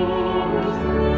forth